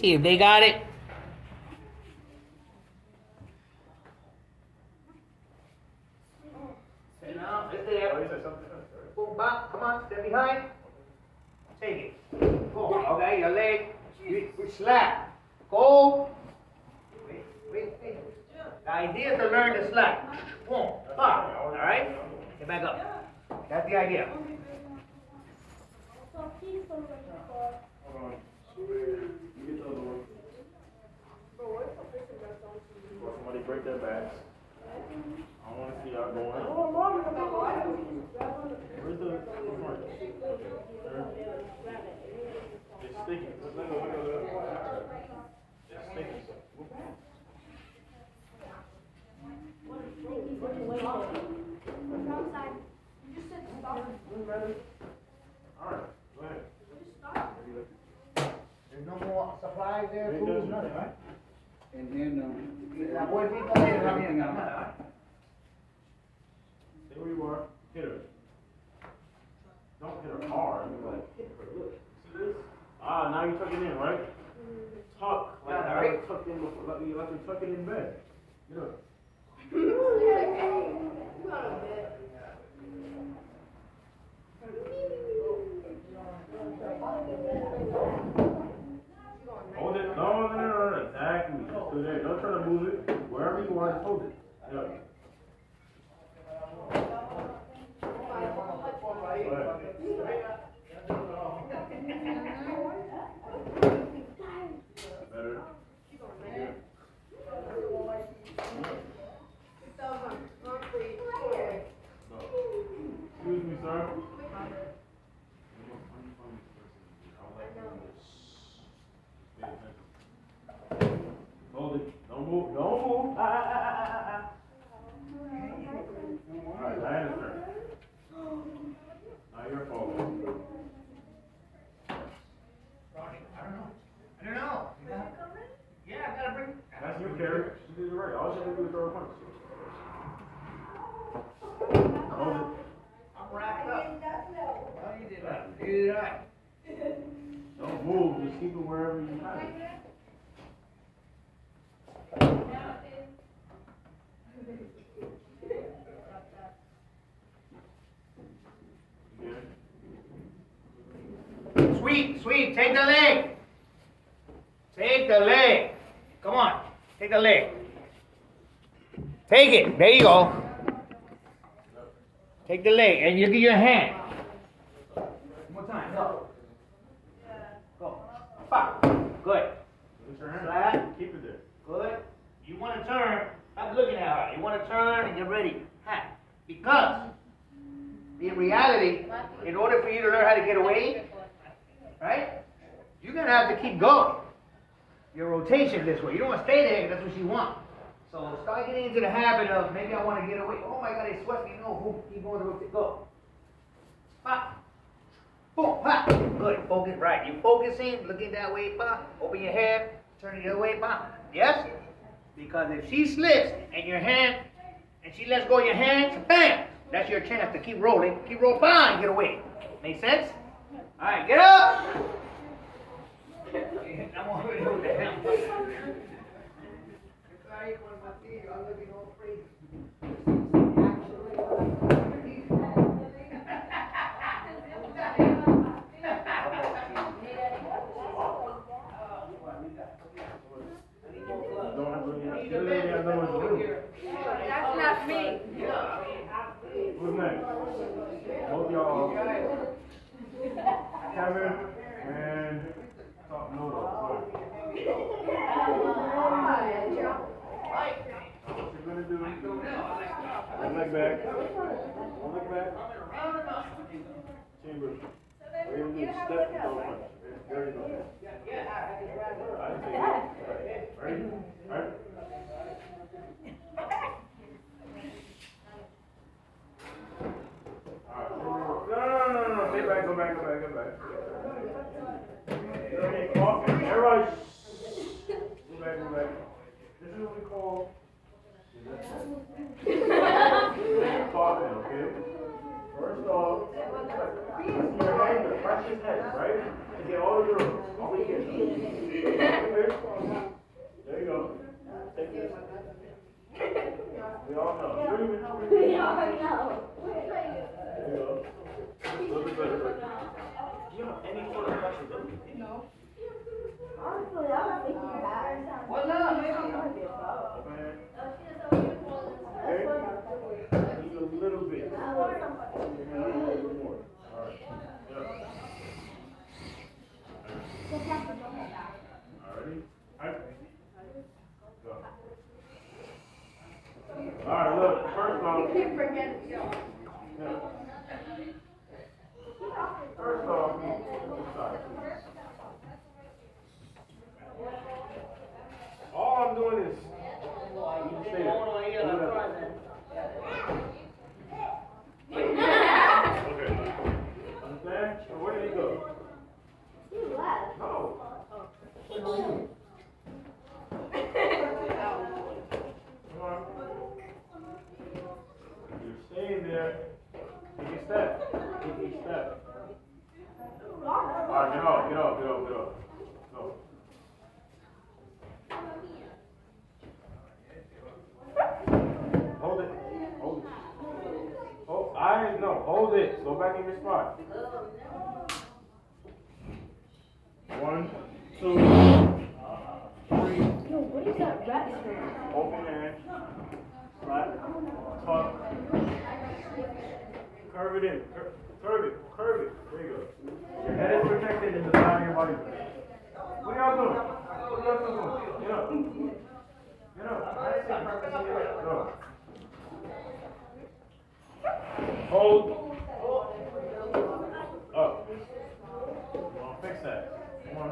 See if they got it. Sit down, sit there. Boom, bop, come on, step behind. Take it. Boom, okay, your leg, we, we slap. Go. Wait, wait, wait. The idea is to learn to slap. Boom, bop, all right? Get back up. That's the idea. Somebody break their backs. I want to see y'all going. Where's the front? It's sticky. It's sticky. Alright, go ahead. There's no more supplies there, It food, doesn't. nothing, right? And then, um, La bolsita de herramientas, nada, right? Stay where you are. Hit her. Don't hit her hard. Like, hit her. Look. See this? Ah, now you're it in, right? Tuck. Like, Yeah, like right. tuck in, like, you like you tuck it in bed. Get up. Hold it. No, no, no, no, no. Exactly. Just do that. Don't try to move it. Wherever you are, just hold it. Yeah. Go ahead. Better. Excuse me, sir. Hold it. Don't move. Don't move. Ah, ah, ah, ah, ah, ah. All right, Diana's turn. Not your fault. Ronnie, I don't know. I don't know. Yeah, I gotta bring. That's your carry. She did it right. All she had to do was throw a punch. Hold it. I'm wrapped up. Oh, you did right. You did right. Don't move. Just keep it wherever you have it. Sweet, sweet, take the leg. Take the leg. Come on, take the leg. Take it. There you go. Take the leg and you get your hand. One more time. Go. Go. Pop. Good. Flat. Keep it there. Good. You want to turn. Stop looking at her. You want to turn and get ready. Ha. Because in reality, in order for you to learn how to get away, right? You're gonna have to keep going. Your rotation this way. You don't want to stay there that's what you want. So start getting into the habit of maybe I want to get away. Oh my God, it's sweating. No, boom, keep going to. Go. Pop. Boom, pop. Good. Focus right. You focusing, looking that way, pop. Open your head, turn it the other way, pop. Yes? Because if she slips and your hand, and she lets go of your hands, bam! That's your chance to keep rolling. Keep rolling, fine, get away. Make sense? All right, get up. I'm already with the hell. Don't have to. Get it in there. No one's room. That's not me. Who's next? Both y'all. Kevin and Top Noodle. What you gonna do? One leg back. One leg back. Chambers. We're gonna do step and throw punch. There you go. I didn't say that. We all know. We all know. We all know. We Do you have any further questions? No. Honestly, I don't think you have. No. There. Take a step. Take a step. Alright, get off, get off, get off, get off. Go. Hold it. Hold it. Oh, I no, hold it. Go back in your spot. One, two, three. Yo, what is that rat smell? Open hand. Slap. Tuck. Curve it in. Cur- Curve it. Curve it. There you go. Your head is protected and the side of your body. What are y'all doing? What y'all doing? Get up. Get up. Go. Hold. Up. Come on, fix that. Come on.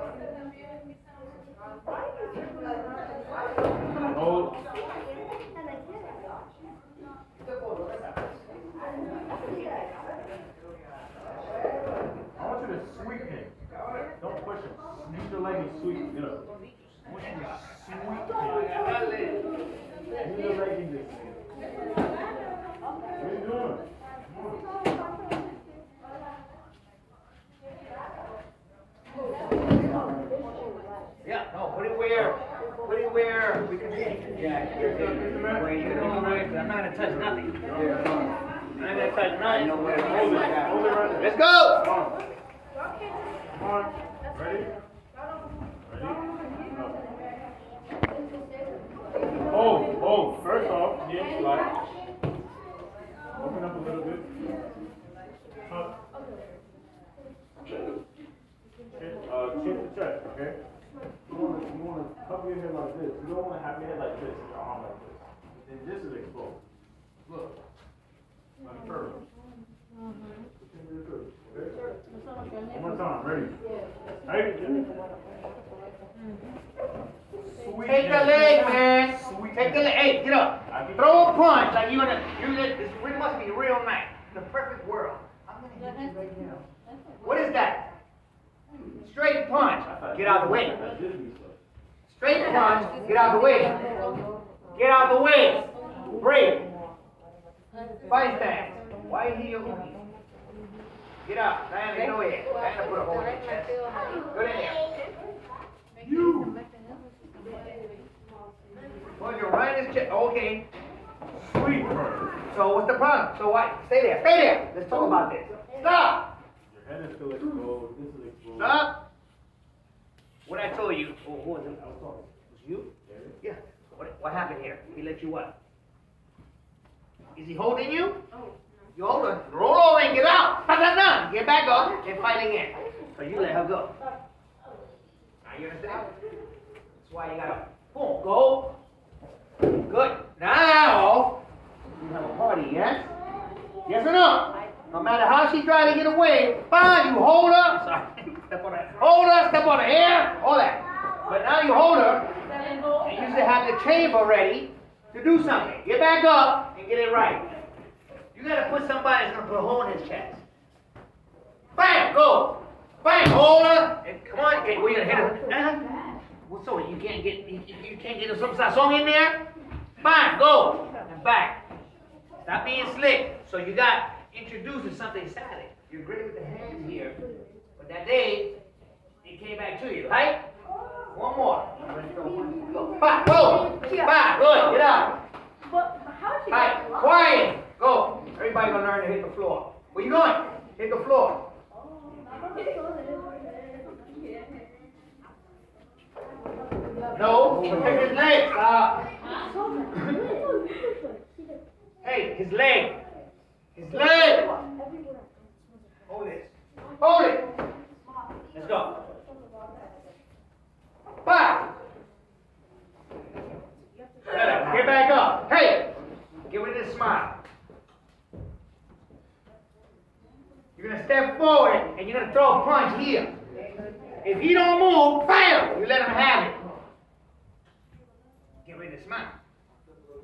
Hold. I want you to sweep him. Don't push him. Use your leg and sweep. Get up. I want you to sweep him. Use your leg and just. What are you doing? Come on. Yeah, no, put it where, put it where we can see. Yeah, you're good. Where you know, right, I'm not gonna touch nothing. Yeah, fine. I'm not gonna touch I know nothing. where to Hold hold it. it. Hold it right there. Let's go! Come on. Come on. Ready? Ready? Go. Hold, hold. First off, knee slide. Open up a little bit. Up. Chin, uh, chin to chest, okay? You wanna, you wanna cover your head like this. You don't wanna have your head like this, your arm like this. Then this is exposed. Look. Like a curve. Chin to the curve, okay? One more time, ready? Ready? Sweep Take the him. leg, man. Sweep Take the him. leg. Hey, get up. I can- Throw a punch like you're gonna. You're gonna. This really must be real nice. The perfect world. I'm gonna hit you right now. What is that? Straight punch. Get out of the way. That's Disney stuff. Straight punch. Get out of the way. Get out of the way. Break. Fight stance. Why is he your hoopy? Get out. Diana, go ahead. Diana, put a hole in your chest. Go in there. You. Well, you're right in his chest. Okay. Sweep her. So what's the problem? So why? Stay there. Stay there. Let's talk about this. Stop. Your head is still exposed. This is exposed. Stop. What I told you. Oh, who was it? I was talking. Was you? Yeah. What, what happened here? He let you what? Is he holding you? Oh. You hold her. Roll over and get out. Ba, ba, ba. Get back up and fight again. So you let her go. Now you understand? That's why you gotta boom, go. Good. Now you have a party, yes? Yes or no? No matter how she try to get away, fine, you hold her. Sorry. Step on her. Hold her, step on her hair, all that. But now you hold her, and you should have the chamber ready to do something. Get back up and get it right. You gotta put somebody that's gonna put a hole in his chest. Bam, go. Bam, hold her. And come on, okay, we're gonna hit her. Uh-huh. Well, so you can't get you, you can't get a some song in there? Fine, go and back. Stop being slick. So you got introduced to something savage. You're great with the hands here, but that day it came back to you, right? One more. Go. Five, go. Five, good. Get out. But how she Right, quiet. Go. Everybody gonna learn to hit the floor. Where you going? Hit the floor. No, protect his leg. Stop. Hey, his leg. His. Hold it. Hold it. Let's go. Back! Get back up. Hey. Give me this smile. You're going to step forward and you're going to throw a punch here. If he don't move, bam, you let him have it.